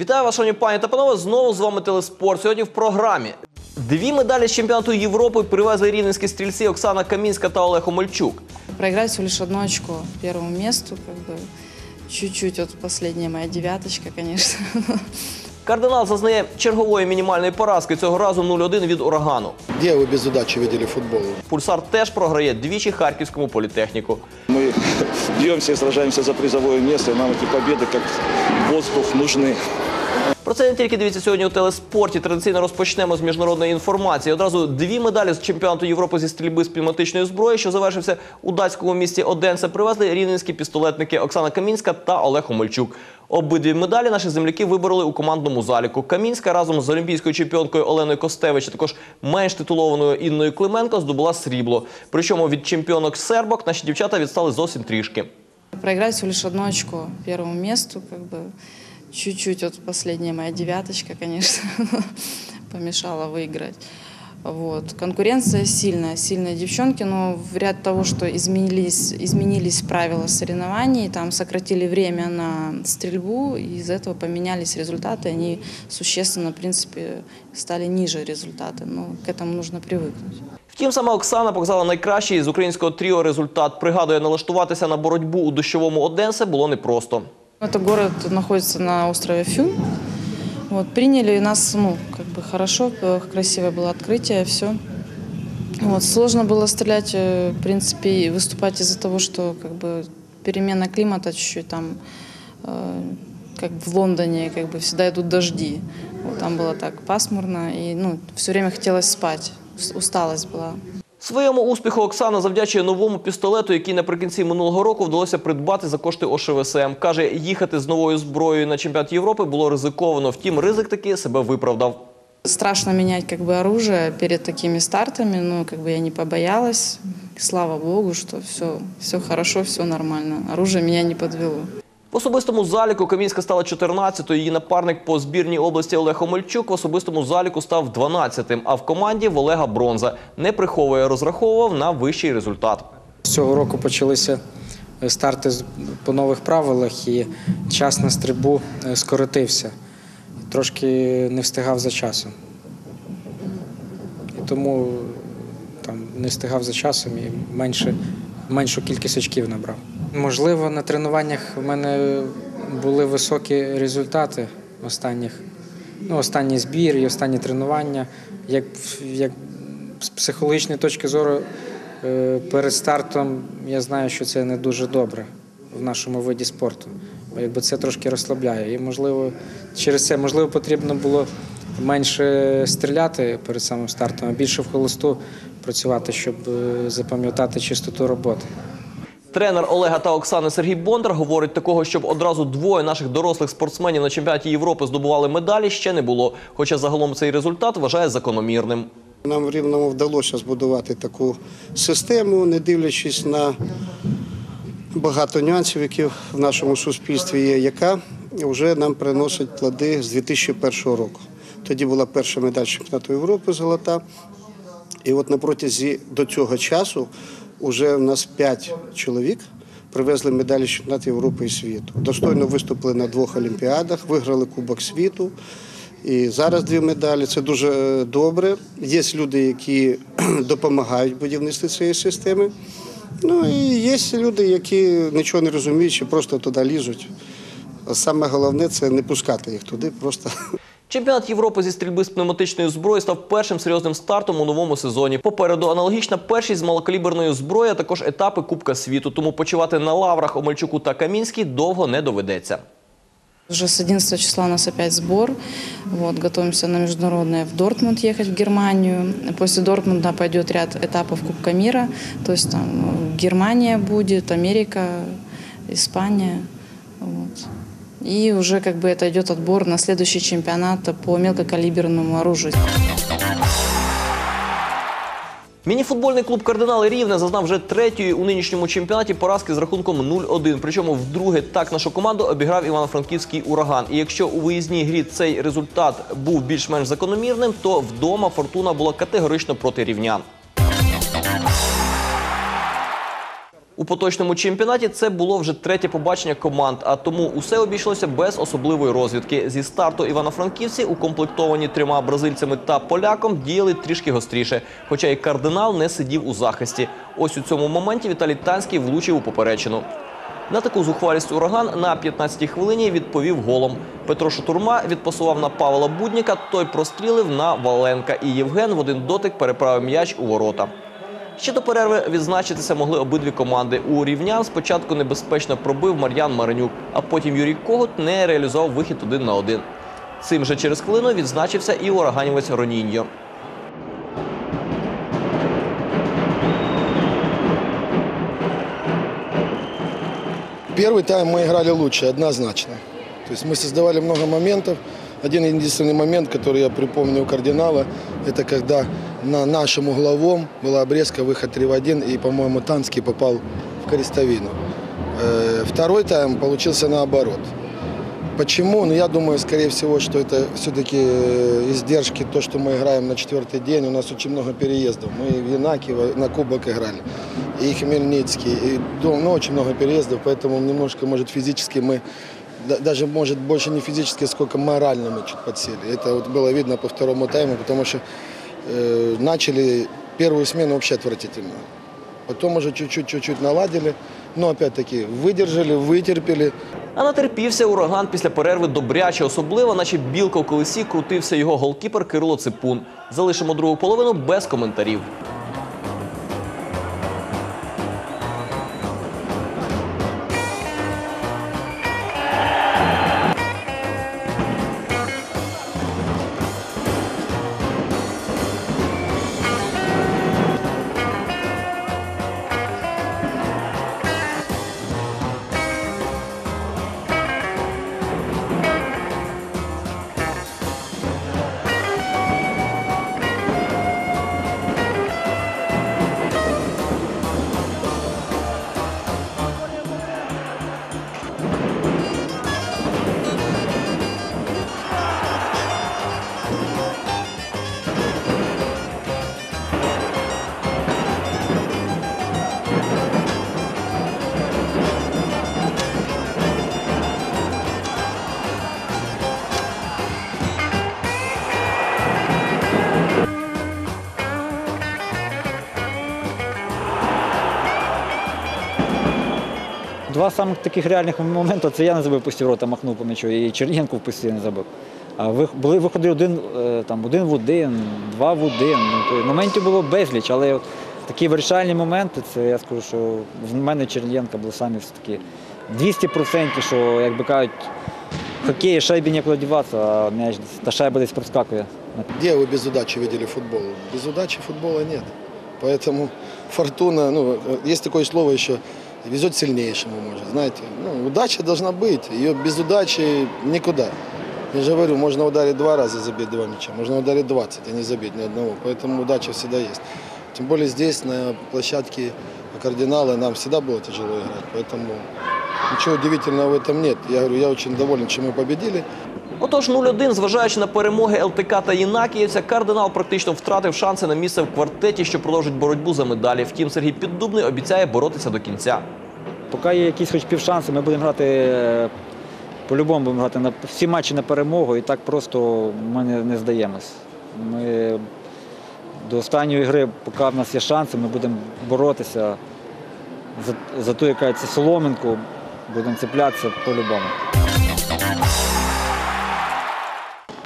Вітаю вас, шановні пані та панове. Знову з вами телеспорт. Сьогодні в програмі. Дві медалі з чемпіонату Європи привезли рівненські стрільці Оксана Камінська та Олег Омельчук. Проиграть всего лишь одно очко первому месту, как бы чуть-чуть от последняя моя девяточка, конечно. Кардинал зазнає чергової мінімальної поразки цього разу 0-1 від урагану. Где вы без удачи видели футбол? Пульсар теж програє двічі харківському політехніку. Мы бьемся и сражаемся за призовое место, и нам эти победы как воздух нужны. Про це не тільки дивіться сьогодні у телеспорті. Традиційно розпочнемо з міжнародної інформації. Одразу дві медалі з чемпіонату Європи зі стрільби з пневматичної зброї, що завершився у датському місті Оденсе, привезли рівненські пістолетники Оксана Камінська та Олег Омельчук. Обидві медалі наші земляки вибороли у командному заліку. Камінська разом з олімпійською чемпіонкою Оленою Костевич, а також менш титулованою Інною Клименко здобула срібло. Причому від чемпіонок сербок наші дівчата відстали зовсім трішки. Проиграть всего лишь одно очко первому месту, как бы чуть-чуть вот последняя моя девяточка, конечно, помешала выиграть. Вот. Конкуренция сильная, сильные девчонки, но в ряд того, что изменились, изменились правила соревнований, там сократили время на стрельбу, и из этого поменялись результаты, они существенно, в принципе, стали ниже результаты, но к этому нужно привыкнуть. Втім, сама Оксана показала найкращий з українського тріо результат. Пригадує, налаштуватися на боротьбу у дощовому Оденсе було непросто. Это город находится на острове Фюн. Вот, приняли нас, ну, как бы хорошо, э, красивое было открытие, все. Вот, сложно было стрелять, э, в принципе, и выступать из-за того, что как бы перемена климата чуть-чуть там, э, как в Лондоне, как бы всегда идут дожди. Вот, там было так пасмурно, и ну, все время хотелось спать, ус- усталость была. Своєму успіху Оксана завдячує новому пістолету, який наприкінці минулого року вдалося придбати за кошти ОШВСМ. Каже, їхати з новою зброєю на чемпіонат Європи було ризиковано. Втім, ризик таки себе виправдав. Страшно менять как бы оружие перед такими стартами, но как бы я не побоялась. Слава богу, что все, все хорошо, все нормально. Оружие меня не подвело. В особистому заліку Камінська стала 14-ю. Її напарник по збірній області Олег Омельчук в особистому заліку став 12-тим, а в команді в Олега бронза. Не приховує, розраховував на вищий результат. Цього року почалися е, старти по нових правилах, і час на стрільбу е, скоротився. Трошки не встигав за часом. І тому е, там, не встигав за часом і меншу кількість очків набрав. Можливо, на тренуваннях в мене були високі результати останніх. Ну, останній збір і останні тренування. Як, як з психологічної точки зору, е, перед стартом я знаю, що це не дуже добре в нашому виді спорту. Бо якби це трошки розслабляє. І можливо, через це можливо потрібно було менше стріляти перед самим стартом, а більше в холосту працювати, щоб е, запам'ятати чистоту роботи. Тренер Олега та Оксани Сергій Бондар говорить, такого, щоб одразу двоє наших дорослих спортсменів на чемпіонаті Європи здобували медалі, ще не було. Хоча загалом цей результат вважає закономірним. Нам в Рівному вдалося збудувати таку систему, не дивлячись на багато нюансів, які в нашому суспільстві є, яка вже нам приносить плоди з 2001 року. Тоді була перша медаль чемпіонату Європи золота. І от на протязі до цього часу вже в нас п'ять чоловік привезли медалі з Європи і світу. Достойно виступили на двох олімпіадах, виграли Кубок світу. І зараз дві медалі. Це дуже е, добре. Є люди, які допомагають будівництві цієї системи. Ну і є люди, які нічого не розуміють, чи просто туди лізуть. Саме головне це не пускати їх туди, просто Чемпіонат Європи зі стрільби з пневматичної зброї став першим серйозним стартом у новому сезоні. Попереду аналогічна першість з малокаліберної зброї, а також етапи Кубка світу. Тому почувати на лаврах Омельчуку та Камінській довго не доведеться. Уже с 11 числа у нас опять сбор. Вот, готовимся на международное в Дортмунд ехать, в Германию. После Дортмунда пойдет ряд этапов Кубка мира. То есть там Германия будет, Америка, Испания. И уже как бы это идет отбор на следующий чемпионат по мелкокалиберному оружию. Мініфутбольний клуб Кардинали Рівне зазнав вже третьої у нинішньому чемпіонаті поразки з рахунком 0-1. Причому вдруге так нашу команду обіграв Івано-Франківський ураган. І якщо у виїзній грі цей результат був більш-менш закономірним, то вдома фортуна була категорично проти рівнян. У поточному чемпіонаті це було вже третє побачення команд, а тому усе обійшлося без особливої розвідки. Зі старту івано-франківці, укомплектовані трьома бразильцями та поляком, діяли трішки гостріше, хоча і кардинал не сидів у захисті. Ось у цьому моменті Віталій Танський влучив у поперечину. На таку зухвалість ураган на 15-й хвилині відповів голом. Петро Шатурма відпасував на Павла Будніка, той прострілив на Валенка, і Євген в один дотик переправив м'яч у ворота. Ще до перерви відзначитися могли обидві команди. У рівнян спочатку небезпечно пробив Мар'ян Маринюк, а потім Юрій Когут не реалізував вихід один на один. Цим же через хвилину відзначився і ураганівець Роніньо. Первый тайм мы играли лучше, однозначно. То есть мы создавали много моментов. Один единственный момент, который я припомню у кардинала, это когда на нашем угловом была обрезка, выход 3 в 1, и, по-моему, Танский попал в крестовину. Э, Второй тайм получился наоборот. Почему? Ну, я думаю, скорее всего, что это все-таки издержки, то, что мы играем на четвертый день. У нас очень много переездов. Мы в Янакиево на Кубок играли, и Хмельницкий, и ну, очень много переездов, поэтому немножко, может, физически мы, даже, может, больше не физически, сколько морально мы чуть подсели. Это вот было видно по второму тайму, потому что э, начали первую смену вообще отвратительно. Потом уже чуть-чуть, чуть-чуть наладили, но опять-таки выдержали, вытерпели. А натерпівся ураган після перерви добряче, особливо, наче білка в колесі, крутився його голкіпер Кирило Ципун. Залишимо другу половину без коментарів. Два самих таких реальних моменти це я не забив пусті ворота, махнув по м'ячу, і Чернігенко в пусті не забив. А ви- були виходи один, е, там, один в один, два в один. Ну, то моментів було безліч, але от такі вирішальні моменти, це я скажу, що в мене Чернігенко були самі все таки 200%, що, як би кажуть, в хокеї шайбі нікуди діватися, а м'яч десь- та шайба десь проскакує. Где вы без удачи видели футбол? Без удачи футбола нет. Поэтому фортуна, ну, э, есть такое слово еще, везет сильнейшему, может, знаете. Ну, удача должна быть, ее без удачи никуда. Я же говорю, можно ударить два раза, забить два мяча, можно ударить 20, а не забить ни одного. Поэтому удача всегда есть. Тем более здесь, на площадке кардинала, нам всегда было тяжело играть. Поэтому ничего удивительного в этом нет. Я говорю, я очень доволен, что мы победили. Отож, 0-1, зважаючи на перемоги ЛТК та Єнакіївця, кардинал практично втратив шанси на місце в квартеті, що продовжить боротьбу за медалі. Втім, Сергій Піддубний обіцяє боротися до кінця. Поки є якісь хоч півшанси, ми будемо грати е, по-любому будемо грати на всі матчі на перемогу, і так просто ми не, не здаємось. Ми до останньої гри, поки в нас є шанси, ми будемо боротися за, за ту, яка це соломинку, будемо цеплятися по-любому.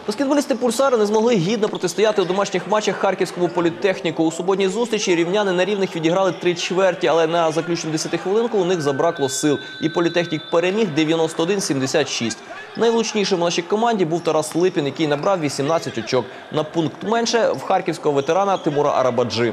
Баскетболісти пульсари не змогли гідно протистояти у домашніх матчах харківському політехніку. У суботній зустрічі рівняни на рівних відіграли три чверті, але на заключну 10 хвилинку у них забракло сил. І політехнік переміг 91-76. Найвлучнішим у нашій команді був Тарас Липін, який набрав 18 очок. На пункт менше в харківського ветерана Тимура Арабаджи.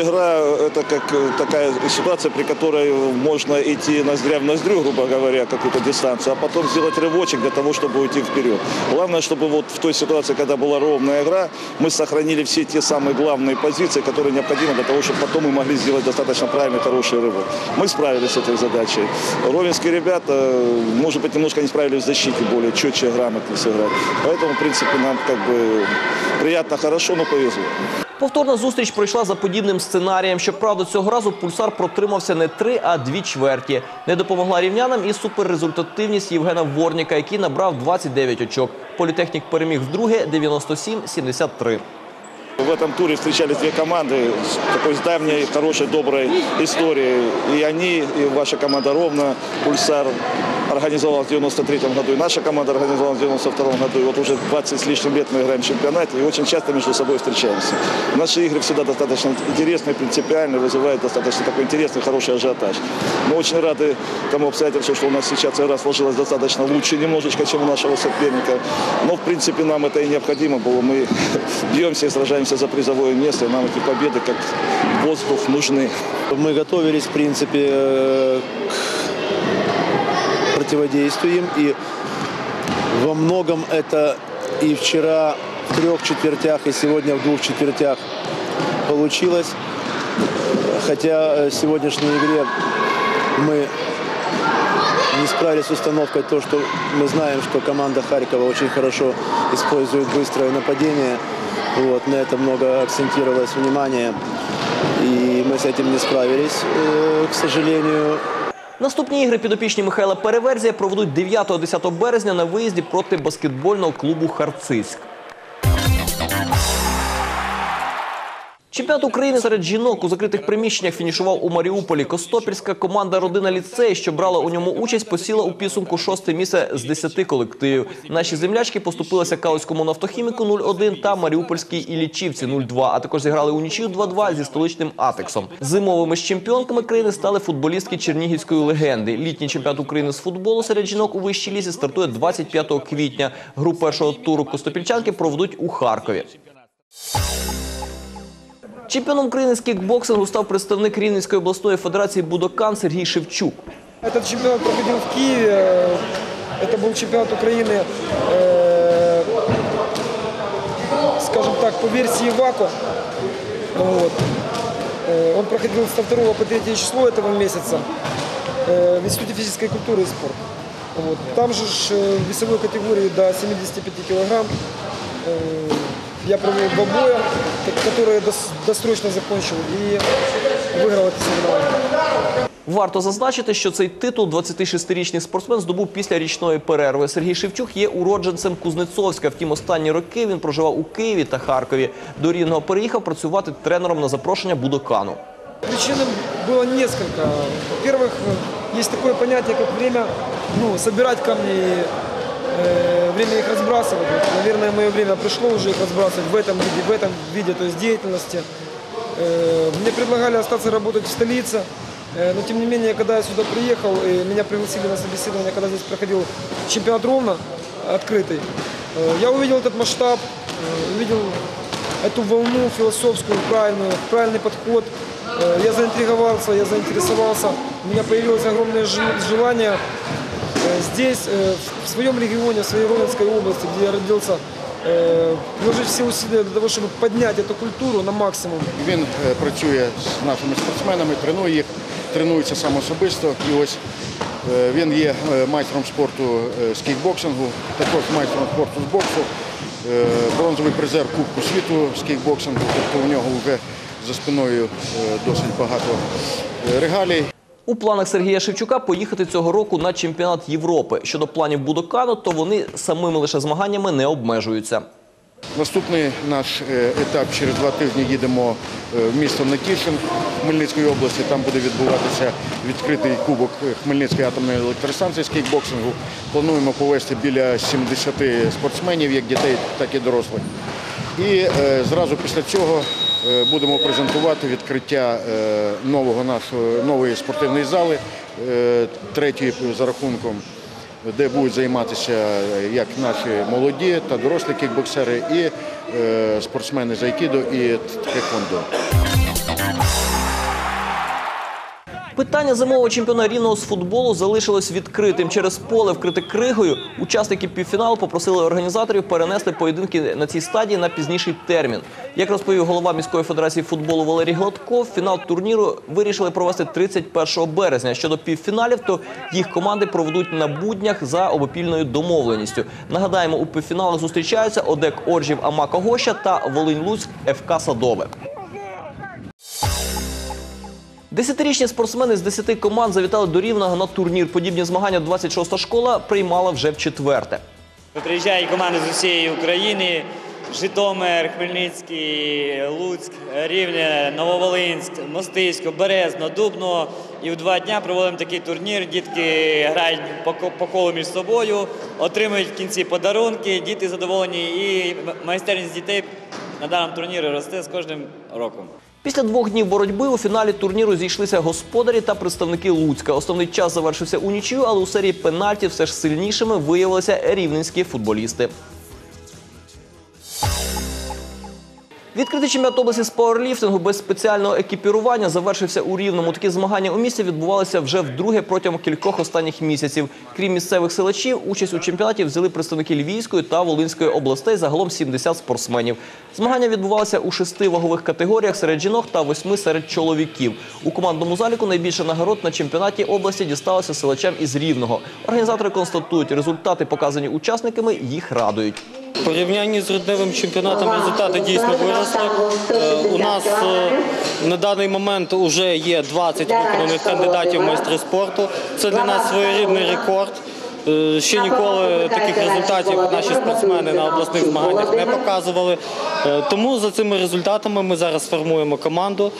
Игра – это как э, такая ситуация, при которой можно идти ноздря в ноздрю, грубо говоря, какую-то дистанцию, а потом сделать рывочек для того, чтобы уйти вперед. Главное, чтобы вот в той ситуации, когда была ровная игра, мы сохранили все те самые главные позиции, которые необходимы для того, чтобы потом мы могли сделать достаточно правильный, хороший рывок. Мы справились с этой задачей. Ровенские ребята, э, может быть, немножко не справились в защите более четче, грамотно сыграть. Поэтому, в принципе, нам как бы приятно, хорошо, но повезло. Повторна зустріч пройшла за подібним сценарієм. Щоправда, цього разу пульсар протримався не три, а дві чверті. Не допомогла рівнянам і суперрезультативність Євгена Ворніка, який набрав 29 очок. Політехнік переміг вдруге 97-73. В этом туре встречались две команды с такой давней, хорошей, доброй историей. И они, и ваша команда ровно, Пульсар организовал в 93 году, и наша команда организовала в 92 году. И вот уже 20 с лишним лет мы играем в чемпионате и очень часто между собой встречаемся. Наши игры всегда достаточно интересные, принципиальные, вызывают достаточно такой интересный, хороший ажиотаж. Мы очень рады тому обстоятельству, что у нас сейчас игра сложилась достаточно лучше немножечко, чем у нашего соперника. Но, в принципе, нам это и необходимо было. Мы бьемся и сражаемся за призовое место, и нам эти победы как воздух нужны. Мы готовились, в принципе, э, к противодействию им. И во многом это и вчера в трех четвертях, и сегодня в двух четвертях получилось. Хотя э, в сегодняшней игре мы не справились с установкой то, что мы знаем, что команда Харькова очень хорошо использует быстрое нападение. Вот, на это много акцентировалось внимание. И мы с этим не справились, э, к сожалению. Наступні ігри підопічні Михайла Переверзія проведуть 9-10 березня на виїзді проти баскетбольного клубу Харциськ. Чемпіонат України серед жінок у закритих приміщеннях фінішував у Маріуполі. Костопільська команда Родина ліцей, що брала у ньому участь, посіла у підсумку шосте місце з 10 колективів. Наші землячки поступилися Калузькому нафтохіміку 0-1 та Маріупольській Іллічівці 0-2, а також зіграли у нічию 2-2 зі столичним Атексом. Зимовими ж чемпіонками країни стали футболістки Чернігівської легенди. Літній чемпіонат України з футболу серед жінок у вищій лізі стартує 25 квітня. Гру першого туру костопільчанки проведуть у Харкові. Чемпіоном України з кікбоксингу став представник Рівненської обласної федерації Будокан Сергій Шевчук. Этот чемпионат проходил в Киеве. Это был чемпионат Украины, э, скажем так, по версии ВАКО. Вот. Э, Он проходил со 2 по 3 число этого месяца э, в Институте физической культуры и спорта. Вот. Там же ж, э, в весовой категории до 75 килограмм э, я провел два боя, ко- которые дос- досрочно закончил и выиграл это соревнование. Варто зазначити, що цей титул 26-річний спортсмен здобув після річної перерви. Сергій Шевчук є уродженцем Кузнецовська. Втім, останні роки він проживав у Києві та Харкові. До Рівного переїхав працювати тренером на запрошення Будокану. Причин было несколько. Во-первых, есть такое понятие, как время, ну, собирать камни, и, э, Время их разбрасывать. Наверное, мое время пришло уже их разбрасывать в этом виде, в этом виде, то есть деятельности. Э, мне предлагали остаться работать в столице, э, но тем не менее, когда я сюда приехал, и меня пригласили на собеседование, когда здесь проходил чемпионат Ровно, открытый, э, я увидел этот масштаб, э, увидел эту волну философскую, правильную, правильный подход. Э, Я заинтриговался, я заинтересовался. У меня появилось огромное жел- желание э, здесь, э, в- в своем регионе, в своей Ровенской области, где я родился, э, вложить все усилия для того, чтобы поднять эту культуру на максимум. Він е, працює з нашими спортсменами, тренує їх, тренується сам особисто. І ось е, він є е, майстром спорту е, з кікбоксингу, також майстром спорту з боксу, е, бронзовий призер Кубку світу з кікбоксингу. Тобто у нього вже за спиною е, досить багато е, регалій. У планах Сергія Шевчука поїхати цього року на чемпіонат Європи. Щодо планів Будокану, то вони самими лише змаганнями не обмежуються. Наступний наш е, етап через два тижні їдемо е, в місто Нетішин Хмельницької області. Там буде відбуватися відкритий кубок е, Хмельницької атомної електростанції з кікбоксингу. Плануємо повезти біля 70 спортсменів, як дітей, так і дорослих. І е, зразу після цього будемо презентувати відкриття е, нового нашої нової спортивної зали, е, третьої за рахунком де будуть займатися е, як наші молоді та дорослі кікбоксери, і е, спортсмени з айкідо і тхеквондо. Питання зимового чемпіона рівного з футболу залишилось відкритим. Через поле вкрите кригою. Учасники півфіналу попросили організаторів перенести поєдинки на цій стадії на пізніший термін. Як розповів голова міської федерації футболу Валерій Гладков, фінал турніру вирішили провести 31 березня. Щодо півфіналів, то їх команди проведуть на буднях за обопільною домовленістю. Нагадаємо, у півфіналах зустрічаються Одек Оржів Амака Гоща та Волинь Луцьк ФК Садове. Десятирічні спортсмени з 10 команд завітали до Рівного на турнір. Подібні змагання 26-та школа приймала вже в четверте. Приїжджають команди з усієї України. Житомир, Хмельницький, Луцьк, Рівне, Нововолинськ, Мостисько, Березно, Дубно. І в два дня проводимо такий турнір. Дітки грають по колу між собою, отримують в кінці подарунки, діти задоволені і майстерність дітей на даному турнірі росте з кожним роком. Після двох днів боротьби у фіналі турніру зійшлися господарі та представники Луцька. Основний час завершився у нічию, але у серії пенальтів все ж сильнішими виявилися рівненські футболісти. Відкритий чемпіонат області з пауерліфтингу без спеціального екіпірування завершився у Рівному. Такі змагання у місті відбувалися вже вдруге протягом кількох останніх місяців. Крім місцевих силачів, участь у чемпіонаті взяли представники Львівської та Волинської областей, загалом 70 спортсменів. Змагання відбувалися у шести вагових категоріях серед жінок та восьми серед чоловіків. У командному заліку найбільше нагород на чемпіонаті області дісталося силачам із Рівного. Організатори констатують, результати, показані учасниками, їх радують. В порівнянні з родневим чемпіонатом результати дійсно виросли. Е, У нас е, на даний момент вже є 20 виконаних кандидатів в майстри спорту. Це для нас своєрідний рекорд. Е, Ще ніколи таких результатів наші спортсмени на обласних змаганнях не показували. Тому за цими результатами ми зараз формуємо команду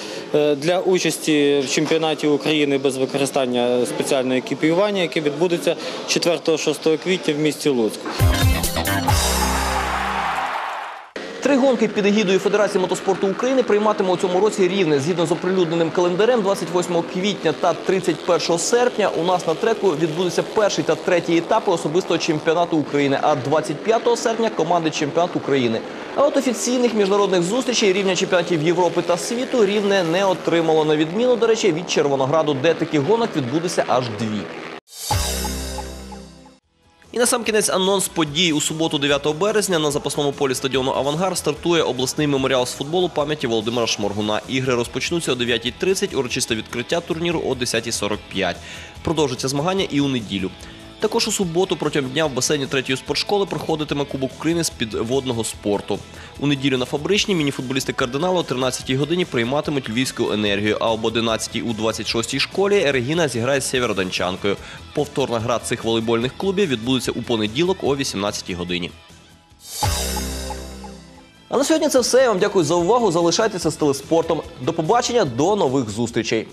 для участі в чемпіонаті України без використання спеціального екіпіювання, яке відбудеться 4-6 квітня в місті Луцьк. Три гонки під егідою Федерації мотоспорту України прийматиме у цьому році рівне. Згідно з оприлюдненим календарем, 28 квітня та 31 серпня у нас на треку відбудуться перший та третій етапи особистого чемпіонату України, а 25 серпня команди чемпіонату України. А от офіційних міжнародних зустрічей рівня чемпіонатів Європи та світу рівне не отримало на відміну, до речі, від Червонограду, де таких гонок відбудеться аж дві. І на сам кінець анонс подій у суботу, 9 березня, на запасному полі стадіону Авангар стартує обласний меморіал з футболу пам'яті Володимира Шморгуна. Ігри розпочнуться о 9.30, урочисте відкриття турніру о 10.45. Продовжиться змагання і у неділю. Також у суботу протягом дня в басейні третьої спортшколи проходитиме Кубок України з підводного спорту. У неділю на фабричній мініфутболісти кардиналу о 13-й годині прийматимуть львівську енергію, а об 11-й у 26-й школі Регіна зіграє з сєвєродончанкою. Повторна гра цих волейбольних клубів відбудеться у понеділок о 18-й годині. А на сьогодні це все. Я вам дякую за увагу. Залишайтеся з телеспортом. До побачення, до нових зустрічей.